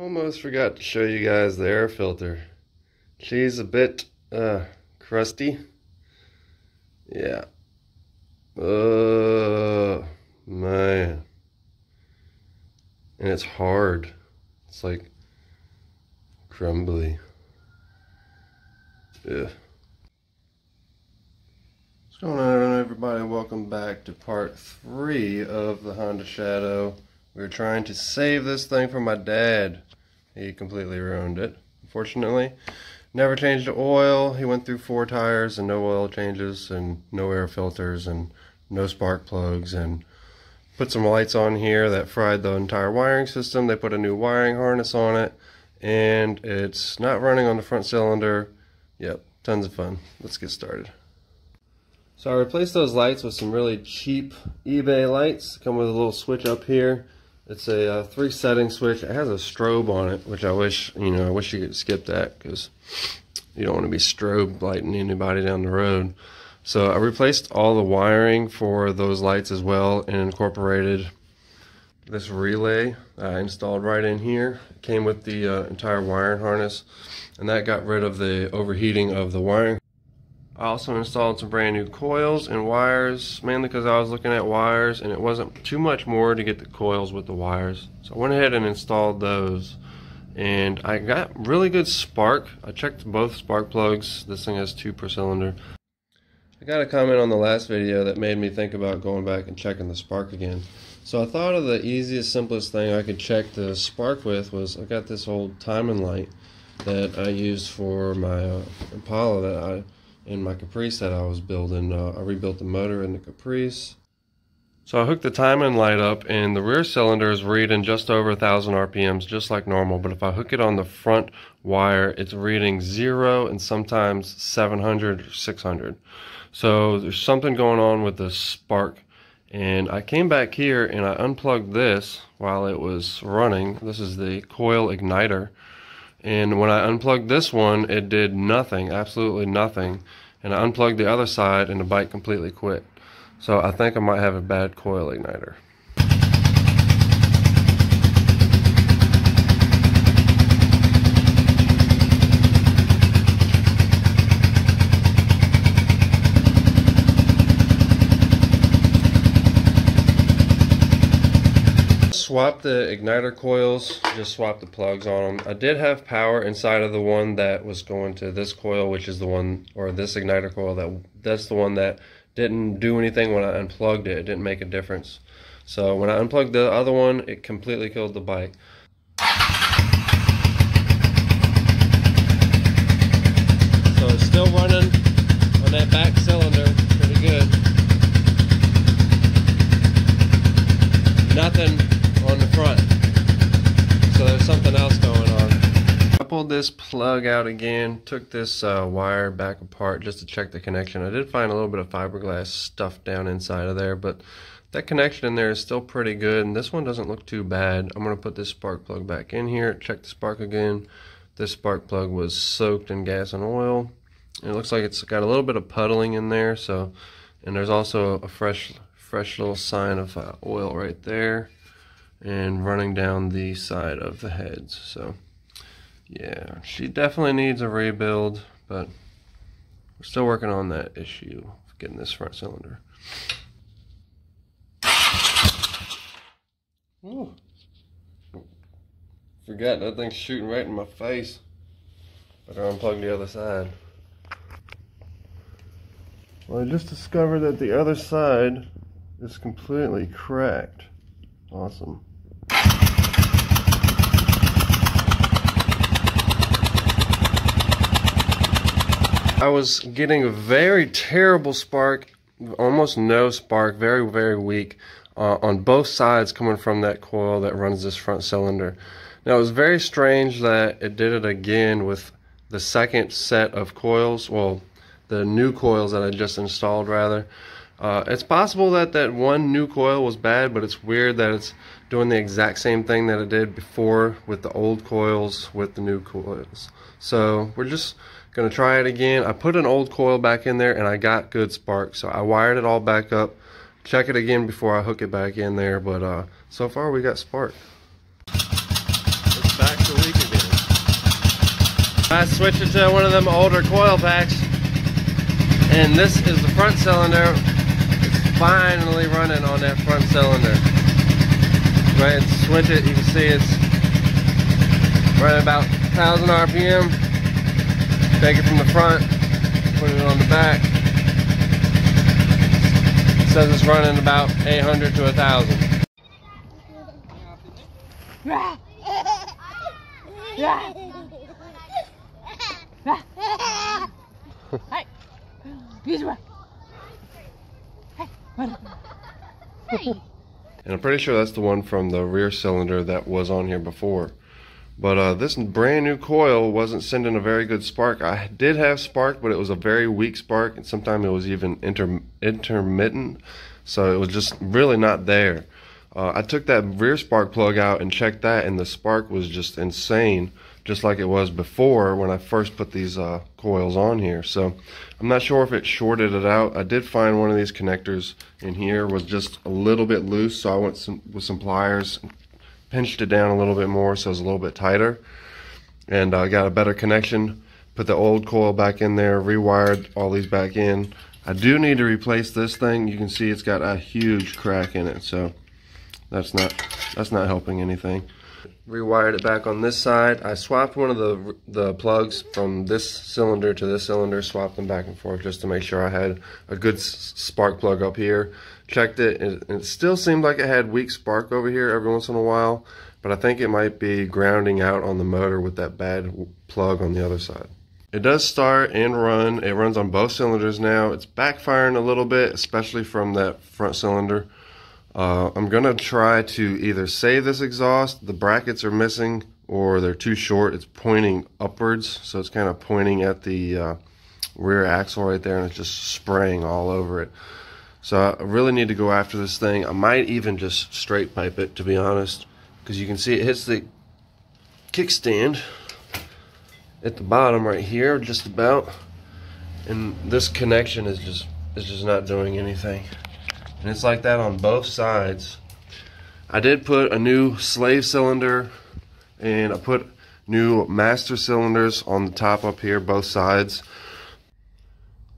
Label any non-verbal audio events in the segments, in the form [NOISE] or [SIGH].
Almost forgot to show you guys the air filter. She's a bit uh, crusty. Yeah. Uh, man. And it's hard. It's like crumbly. Yeah. What's going on everybody? Welcome back to part three of the Honda Shadow. We were trying to save this thing from my dad. He completely ruined it, unfortunately. Never changed the oil. He went through four tires and no oil changes and no air filters and no spark plugs and put some lights on here that fried the entire wiring system. They put a new wiring harness on it and it's not running on the front cylinder. Yep, tons of fun. Let's get started. So I replaced those lights with some really cheap eBay lights. Come with a little switch up here. It's a uh, three setting switch. It has a strobe on it, which I wish, you know, I wish you could skip that because you don't want to be strobe lighting anybody down the road. So I replaced all the wiring for those lights as well and incorporated this relay I installed right in here. It came with the uh, entire wiring harness and that got rid of the overheating of the wiring I also installed some brand new coils and wires, mainly because I was looking at wires and it wasn't too much more to get the coils with the wires. So I went ahead and installed those and I got really good spark. I checked both spark plugs. This thing has two per cylinder. I got a comment on the last video that made me think about going back and checking the spark again. So I thought of the easiest, simplest thing I could check the spark with was I got this old timing light that I used for my uh, Impala that I in my Caprice that I was building. Uh, I rebuilt the motor in the Caprice. So I hooked the timing light up and the rear cylinder is reading just over 1000 RPMs just like normal but if I hook it on the front wire it's reading 0 and sometimes 700 or 600. So there's something going on with the spark and I came back here and I unplugged this while it was running. This is the coil igniter and when I unplugged this one, it did nothing, absolutely nothing. And I unplugged the other side and the bike completely quit. So I think I might have a bad coil igniter. Swapped the igniter coils, just swap the plugs on them. I did have power inside of the one that was going to this coil, which is the one, or this igniter coil, that that's the one that didn't do anything when I unplugged it. It didn't make a difference. So when I unplugged the other one, it completely killed the bike. So it's still running on that back cylinder pretty good. Nothing on the front. So there's something else going on. I pulled this plug out again, took this uh, wire back apart just to check the connection. I did find a little bit of fiberglass stuff down inside of there, but that connection in there is still pretty good, and this one doesn't look too bad. I'm going to put this spark plug back in here, check the spark again. This spark plug was soaked in gas and oil. it looks like it's got a little bit of puddling in there, so and there's also a fresh fresh little sign of uh, oil right there and running down the side of the heads. So yeah, she definitely needs a rebuild, but we're still working on that issue of getting this front cylinder. Ooh. Forgot that thing's shooting right in my face. Better unplug the other side. Well, I just discovered that the other side is completely cracked. Awesome. I was getting a very terrible spark, almost no spark, very, very weak uh, on both sides coming from that coil that runs this front cylinder. Now it was very strange that it did it again with the second set of coils, well, the new coils that I just installed rather. Uh, it's possible that that one new coil was bad, but it's weird that it's doing the exact same thing that it did before with the old coils with the new coils. So we're just Gonna try it again. I put an old coil back in there and I got good spark. So I wired it all back up. Check it again before I hook it back in there. But uh, so far we got spark. It's back to I switched it to one of them older coil packs. And this is the front cylinder. It's finally running on that front cylinder. Right, switch it, you can see it's running about 1000 RPM. Take it from the front, put it on the back. It says it's running about 800 to 1000. [LAUGHS] And I'm pretty sure that's the one from the rear cylinder that was on here before. But uh, this brand new coil wasn't sending a very good spark. I did have spark, but it was a very weak spark, and sometimes it was even inter intermittent. So it was just really not there. Uh, I took that rear spark plug out and checked that, and the spark was just insane, just like it was before when I first put these uh, coils on here. So I'm not sure if it shorted it out. I did find one of these connectors in here was just a little bit loose, so I went some, with some pliers, pinched it down a little bit more so it's a little bit tighter, and I uh, got a better connection. Put the old coil back in there, rewired all these back in. I do need to replace this thing. You can see it's got a huge crack in it, so that's not that's not helping anything. Rewired it back on this side. I swapped one of the the plugs from this cylinder to this cylinder, swapped them back and forth just to make sure I had a good spark plug up here. Checked it, and it still seemed like it had weak spark over here every once in a while, but I think it might be grounding out on the motor with that bad plug on the other side. It does start and run. It runs on both cylinders now. It's backfiring a little bit, especially from that front cylinder. Uh, I'm going to try to either save this exhaust, the brackets are missing, or they're too short. It's pointing upwards, so it's kind of pointing at the uh, rear axle right there, and it's just spraying all over it. So I really need to go after this thing. I might even just straight pipe it, to be honest, because you can see it hits the kickstand at the bottom right here, just about. And this connection is just is just not doing anything and it's like that on both sides. I did put a new slave cylinder and I put new master cylinders on the top up here, both sides.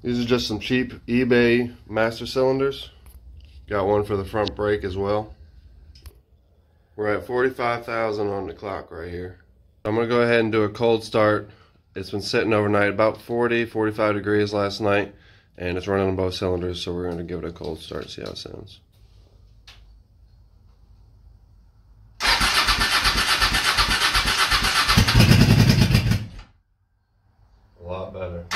These are just some cheap eBay master cylinders. Got one for the front brake as well. We're at 45,000 on the clock right here. I'm gonna go ahead and do a cold start. It's been sitting overnight, about 40, 45 degrees last night and it's running on both cylinders so we're to give it a cold start see how it sounds a lot better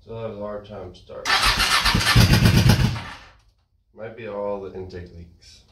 still has a hard time starting might be all the intake leaks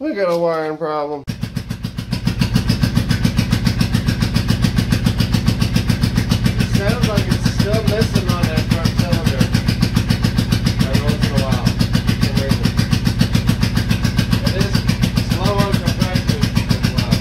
We got a wiring problem. It sounds like it's still missing on that front cylinder. Every once in a while. It is slow on compression as well.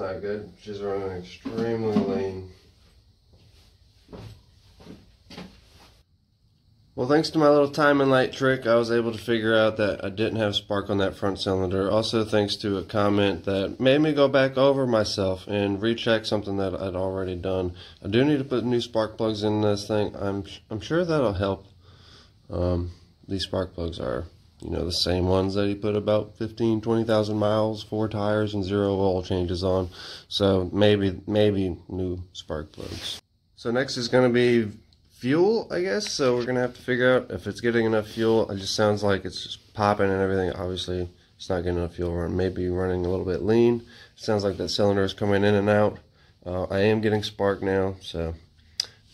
not good. She's running extremely lean. Well, thanks to my little timing light trick, I was able to figure out that I didn't have spark on that front cylinder. Also, thanks to a comment that made me go back over myself and recheck something that I'd already done. I do need to put new spark plugs in this thing. I'm I'm sure that'll help. Um, these spark plugs are, you know, the same ones that he put about 15, 20,000 miles, four tires, and zero oil changes on. So maybe maybe new spark plugs. So next is going to be fuel, I guess. So we're gonna have to figure out if it's getting enough fuel. It just sounds like it's just popping and everything. Obviously, it's not getting enough fuel. Run maybe running a little bit lean. It sounds like that cylinder is coming in and out. Uh, I am getting spark now, so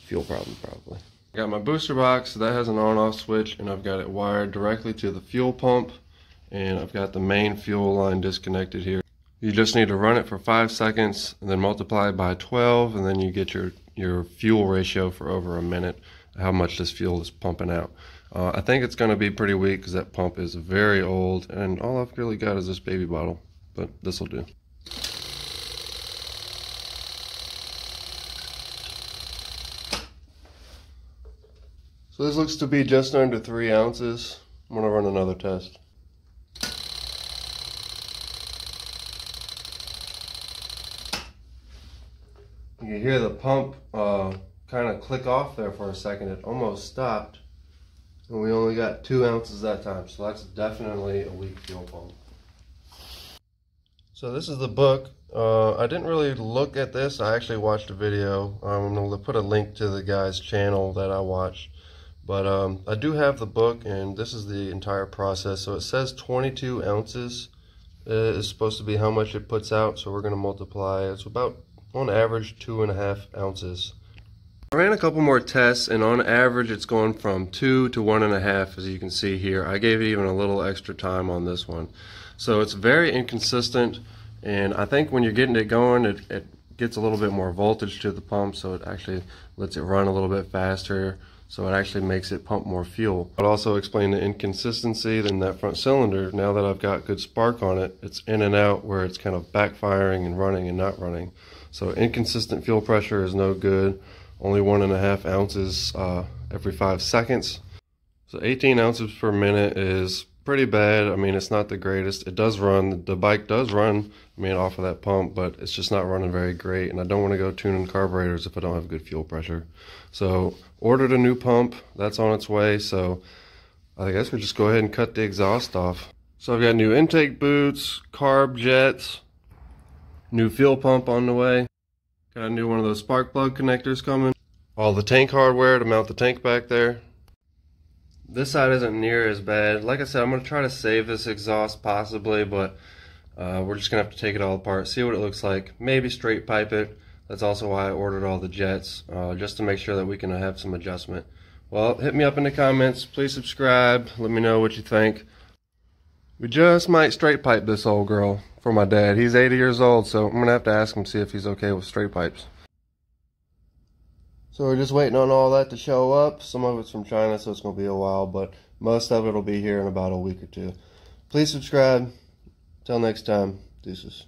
fuel problem probably. I got my booster box that has an on-off switch, and I've got it wired directly to the fuel pump, and I've got the main fuel line disconnected here. You just need to run it for five seconds, and then multiply by 12, and then you get your your fuel ratio for over a minute, how much this fuel is pumping out. Uh, I think it's going to be pretty weak because that pump is very old and all I've really got is this baby bottle, but this will do. So this looks to be just under three ounces. I'm going to run another test. You hear the pump uh, kind of click off there for a second. It almost stopped. And we only got two ounces that time. So that's definitely a weak fuel pump. So this is the book. Uh, I didn't really look at this. I actually watched a video. I'm going to put a link to the guy's channel that I watched. But um, I do have the book, and this is the entire process. So it says 22 ounces is supposed to be how much it puts out. So we're going to multiply. It's about on average two and a half ounces. I ran a couple more tests and on average it's going from two to one and a half as you can see here. I gave it even a little extra time on this one. So it's very inconsistent and I think when you're getting it going it, it gets a little bit more voltage to the pump so it actually lets it run a little bit faster so it actually makes it pump more fuel. I'd also explain the inconsistency in that front cylinder. Now that I've got good spark on it, it's in and out where it's kind of backfiring and running and not running. So inconsistent fuel pressure is no good. Only one and a half ounces uh, every five seconds. So 18 ounces per minute is pretty bad. I mean, it's not the greatest. It does run, the bike does run, I mean, off of that pump, but it's just not running very great. And I don't want to go tuning carburetors if I don't have good fuel pressure. So ordered a new pump. That's on its way. So I guess we'll just go ahead and cut the exhaust off. So I've got new intake boots, carb jets, New fuel pump on the way. Got a new one of those spark plug connectors coming. All the tank hardware to mount the tank back there. This side isn't near as bad. Like I said, I'm going to try to save this exhaust possibly, but uh, we're just going to have to take it all apart, see what it looks like, maybe straight pipe it. That's also why I ordered all the jets, uh, just to make sure that we can have some adjustment. Well, hit me up in the comments. Please subscribe. Let me know what you think. We just might straight pipe this old girl for my dad. He's 80 years old, so I'm going to have to ask him, see if he's okay with straight pipes. So we're just waiting on all that to show up. Some of it's from China, so it's going to be a while, but most of it will be here in about a week or two. Please subscribe. Till next time, deuces.